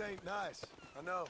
ain't nice, I know.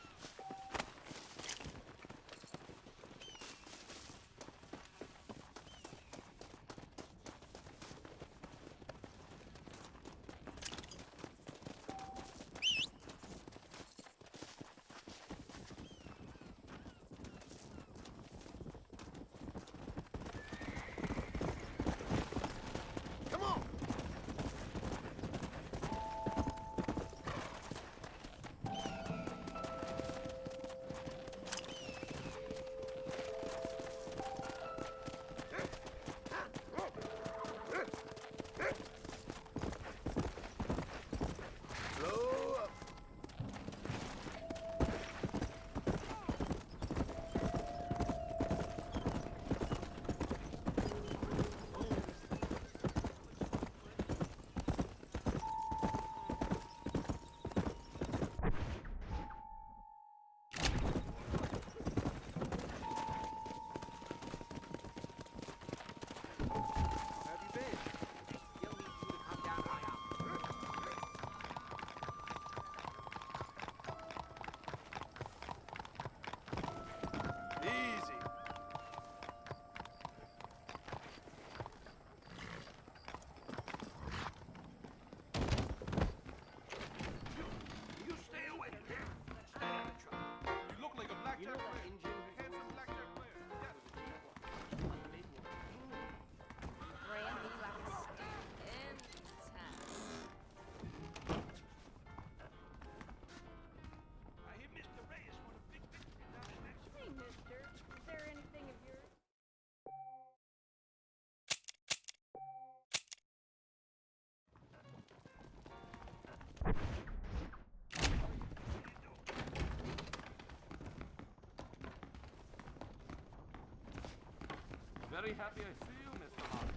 Very happy I see you, Mr. Harper.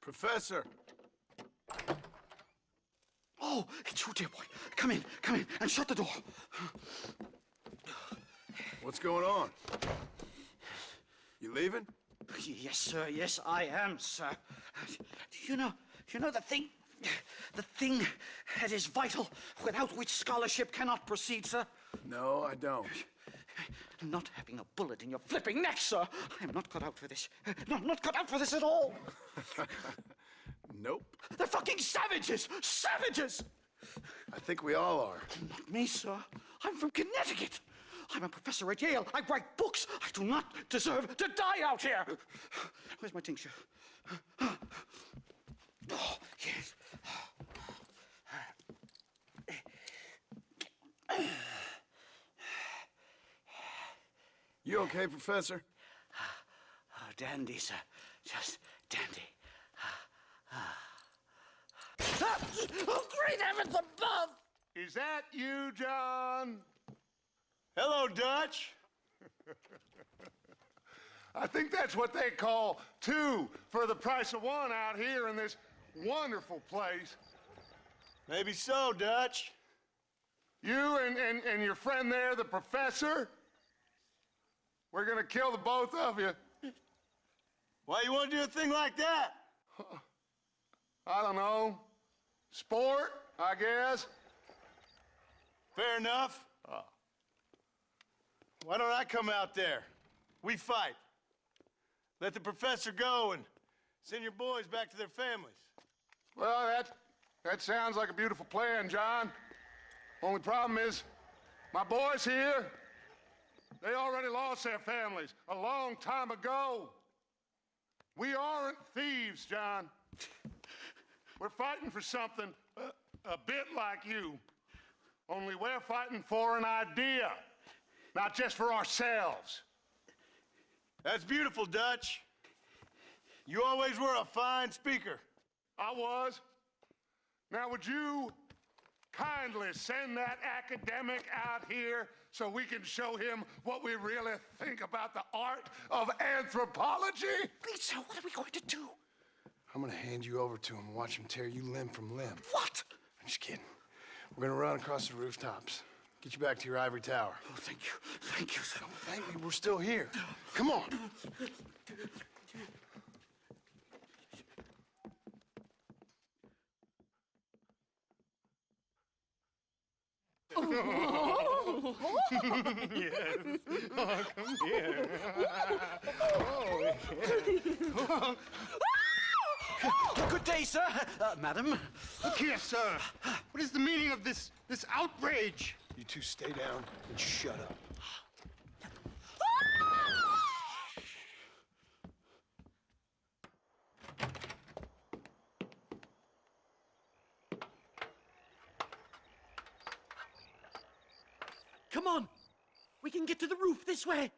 Professor, Oh, it's you, dear boy. Come in, come in, and shut the door. what's going on? You leaving? Yes, sir. Yes, I am, sir. You know, you know the thing, the thing that is vital, without which scholarship cannot proceed, sir. No, I don't. Not having a bullet in your flipping neck, sir. I am not cut out for this. No, I'm not cut out for this at all. Nope. They're fucking savages! Savages! I think we all are. Not me, sir. I'm from Connecticut. I'm a professor at Yale. I write books. I do not deserve to die out here. Where's my tincture? Oh, yes. You okay, Professor? Oh, dandy, sir. Just dandy. Ah! Oh, great heavens above! Is that you, John? Hello, Dutch. I think that's what they call two for the price of one out here in this wonderful place. Maybe so, Dutch. You and, and, and your friend there, the professor, we're gonna kill the both of you. Why you want to do a thing like that? I don't know. Sport, I guess. Fair enough. Uh. Why don't I come out there? We fight. Let the professor go and send your boys back to their families. Well, that, that sounds like a beautiful plan, John. Only problem is, my boys here, they already lost their families a long time ago. We aren't thieves, John. We're fighting for something a, a bit like you. Only we're fighting for an idea, not just for ourselves. That's beautiful, Dutch. You always were a fine speaker. I was. Now, would you kindly send that academic out here so we can show him what we really think about the art of anthropology? Please, sir, what are we going to do? I'm gonna hand you over to him and watch him tear you limb from limb. What? I'm just kidding. We're gonna run across the rooftops. Get you back to your ivory tower. Oh, thank you. Thank you, sir. Thank me, we're still here. Come on. Oh. yes. Oh, come here. oh, yeah. Good day, sir. Uh, madam. Look here, sir. What is the meaning of this this outrage? You two stay down and shut up. Come on. We can get to the roof this way.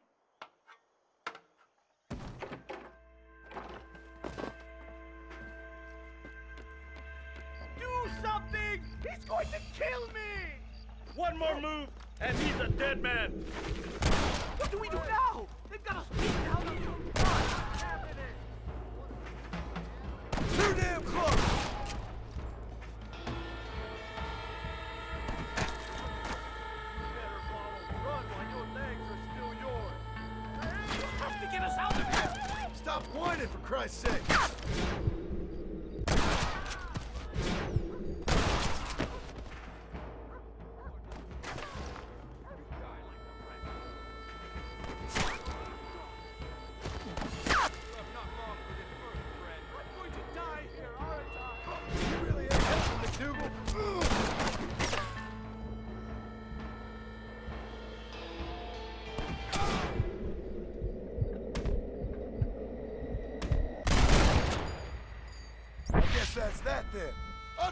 Move, and he's a dead man. What do we do now?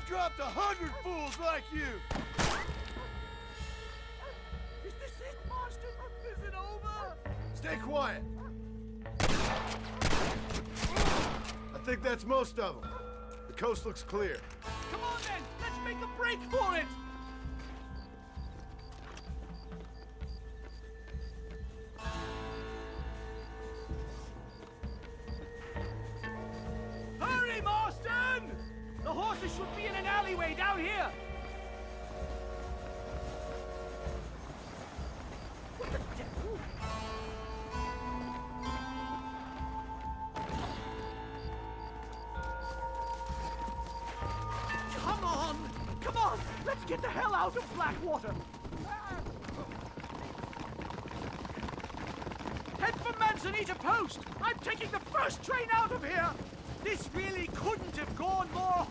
Dropped a hundred fools like you. Is this it, Marston? Is it over? Stay quiet. I think that's most of them. The coast looks clear. Horses should be in an alleyway down here! What the devil? Come on! Come on! Let's get the hell out of Blackwater! Head for Manzanita Post! I'm taking the first train out of here! This really couldn't have gone more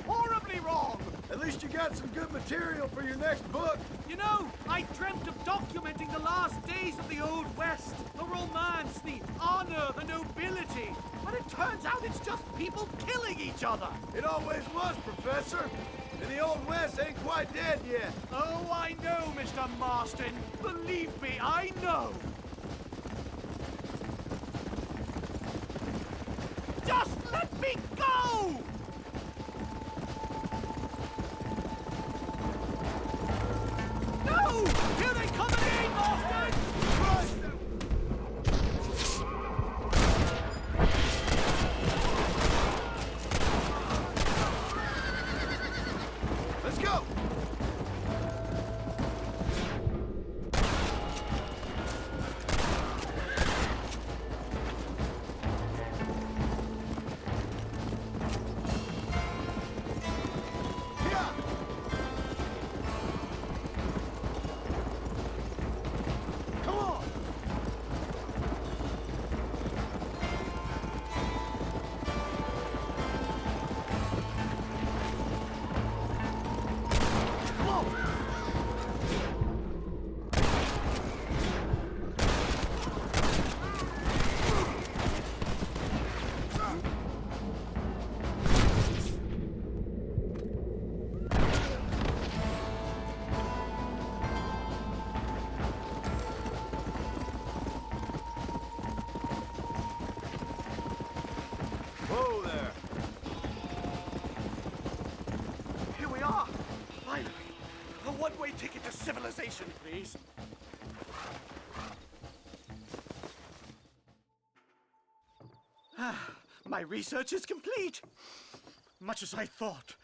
wrong! At least you got some good material for your next book. You know, I dreamt of documenting the last days of the Old West. The romance, the honor, the nobility. But it turns out it's just people killing each other. It always was, Professor. And the Old West ain't quite dead yet. Oh, I know, Mr. Marston. Believe me, I know. Just let me go! My research is complete. Much as I thought.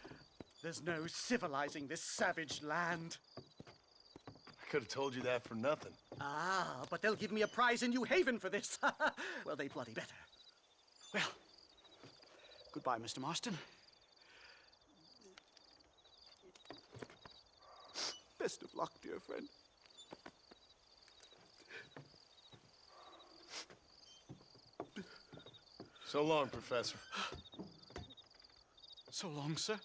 There's no civilizing this savage land. I could have told you that for nothing. Ah, but they'll give me a prize in New Haven for this. well, they bloody better. Well, goodbye, Mr. Marston. Best of luck, dear friend. So long, Professor. So long, sir.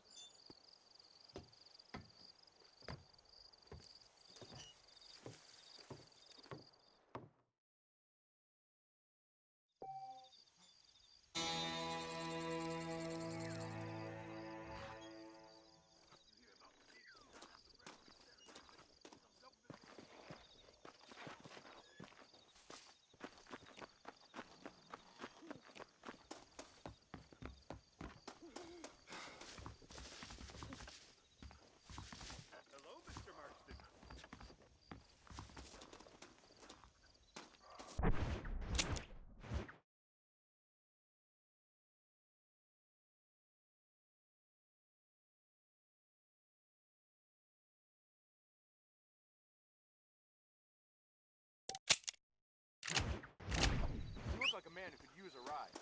Man who could use a ride.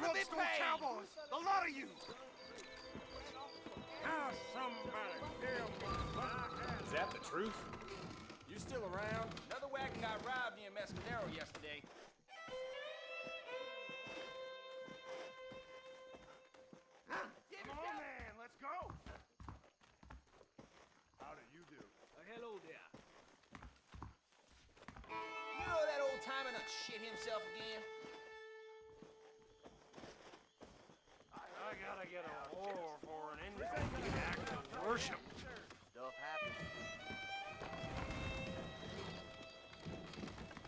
Gonna be pain! Cowboys, a lot of you. Now somebody tell me what I have. Is that the truth? You still around? Another wagon got robbed near Mescadero yesterday. Come on, man, let's go. How do you do? hello there. You know that old timer done shit himself again? Gotta get a whore for an Indian act of worship. Stuff happens.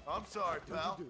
I'm sorry, pal.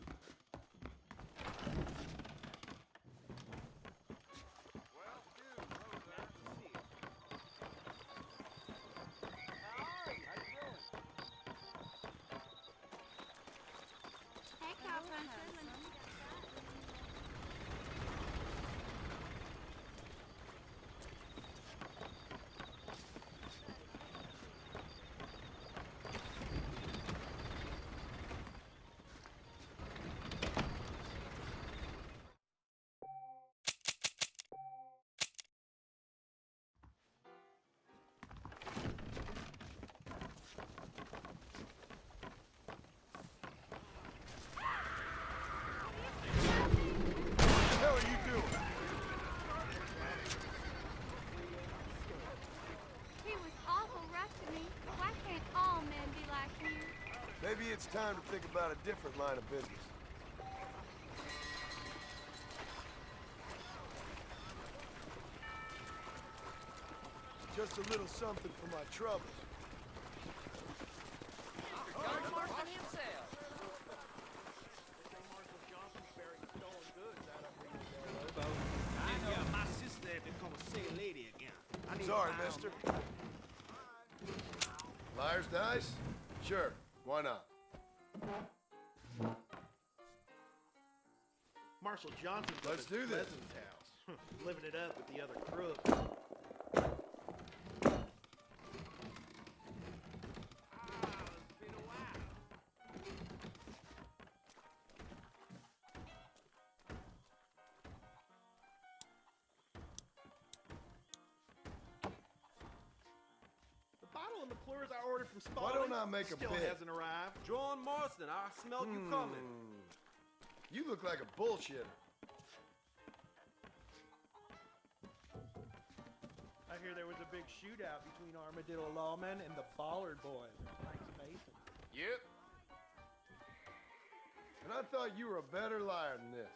it's time to think about a different line of business. Just a little something for my troubles. Sorry, mister. Liar's dice? Sure, why not? Marshal Johnson's Let's do this. House, living it up with the other crooks. From Why Spalding don't I make a still bid? hasn't arrived. John Marston, I smelled you coming. Hmm. You look like a bullshitter. I hear there was a big shootout between Armadillo Lawmen and the Bollard Boys. Thanks, Mason. Yep. And I thought you were a better liar than this.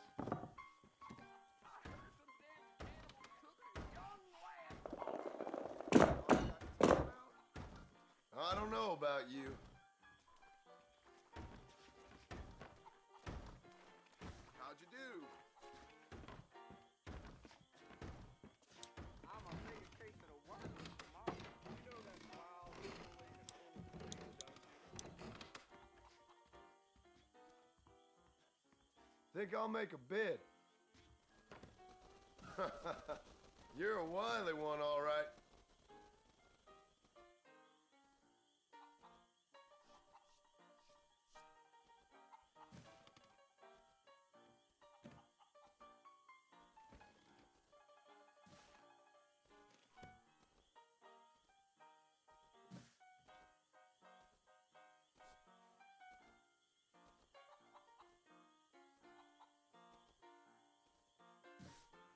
I don't know about you. How'd you do? I'm a big case of the worms tomorrow. You know that wild Think I'll make a bid. You're a wily one, all right.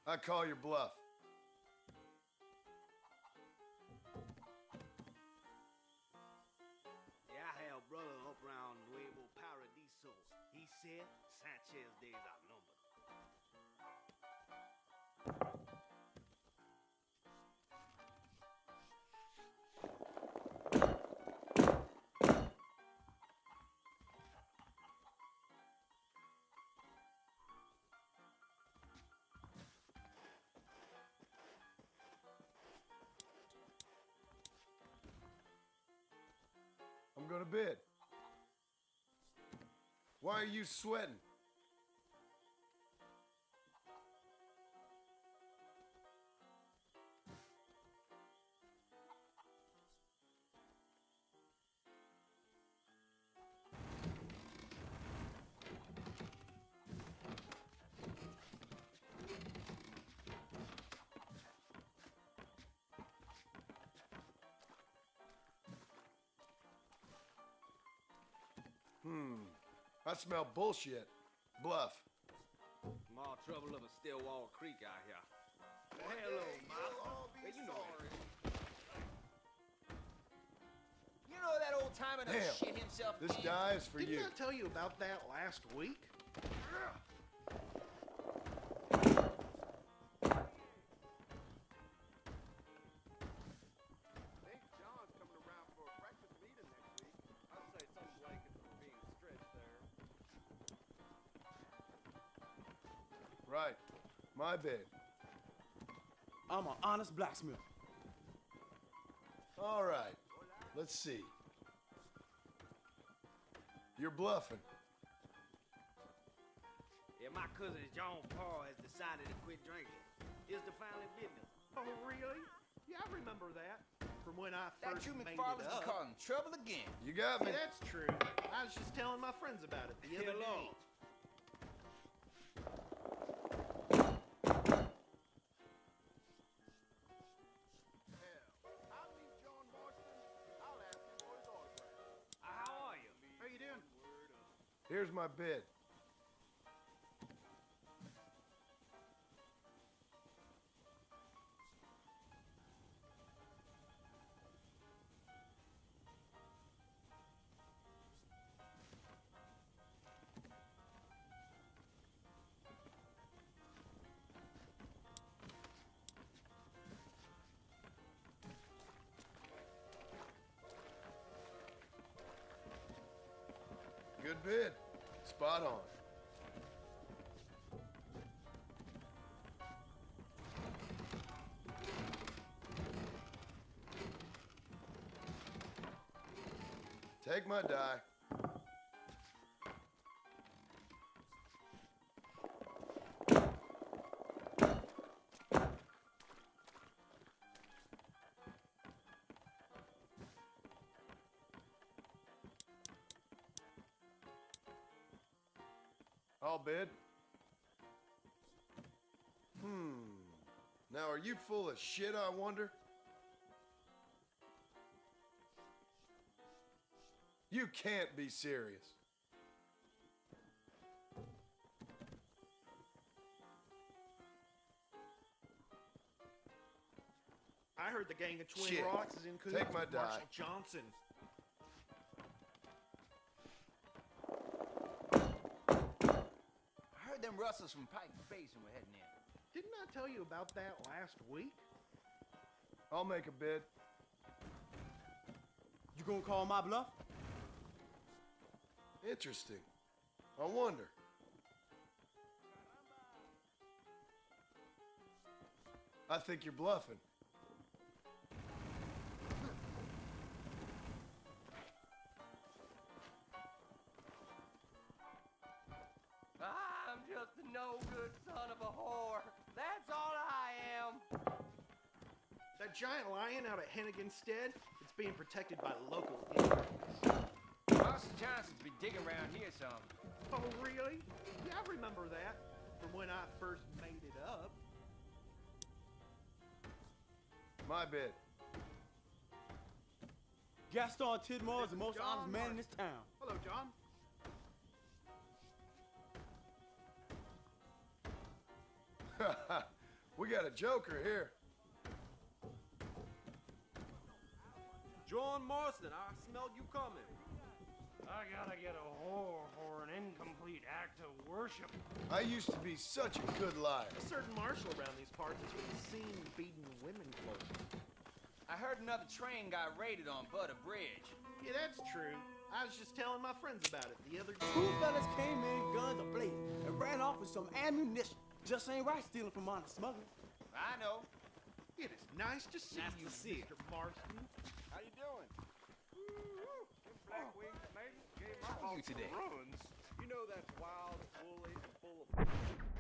I call your bluff. Yeah, I have brother up around Nuevo Paraiso. He said I'm gonna bid. Why are you sweating? Hmm. I smell bullshit. Bluff. More trouble of a Stillwater Creek out here. Hello, Martha. Well, you know that. You know that old timer that Damn. shit himself This again? die is for you. Didn't. I tell you about that last week? My bid. I'm an honest blacksmith. All right. Let's see. You're bluffing. Yeah, my cousin John Paul has decided to quit drinking. It's the family business. Oh, really? Yeah, I remember that from when I That first you made MacFarlane's it up. causing trouble again. You got me. Yeah, that's true. I was just telling my friends about it the other Hello. day. Here's my bid. Bid. Spot on. Take my die. All bid. Hmm. Now, are you full of shit, I wonder? You can't be serious. I heard the gang of Twin Shit. Rocks is in cahoots Take my with die. Marshal Johnson. Heard them rustlers from Pike Basin were heading in. Didn't I tell you about that last week? I'll make a bid. You gonna call my bluff? Interesting. I wonder. I think you're bluffing. No good son of a whore. That's all I am. That giant lion out at Hennigan's Stead, it's being protected by local Indians. Marshal Johnson's been digging around here some. Oh, really? Yeah, I remember that from when I first made it up. My bid. Gaston Tidmore is the most John honest man in this town. Hello, John. we got a joker here. John Marston, I smelled you coming. I gotta get a whore for an incomplete act of worship. I used to be such a good liar. A certain marshal around these parts has been seen beating women close. I heard another train got raided on Butter Bridge. Yeah, that's true. I was just telling my friends about it the other day. Two fellas came in, guns ablaze, and ran off with some ammunition. Just ain't right stealing from honest smugglers. I know. It is nice to see nice you, to see Mr. Marston. How you doing? Black oh. Wings, maybe? Gave my you today. Ruins. You know that's wild, woolly, and full of...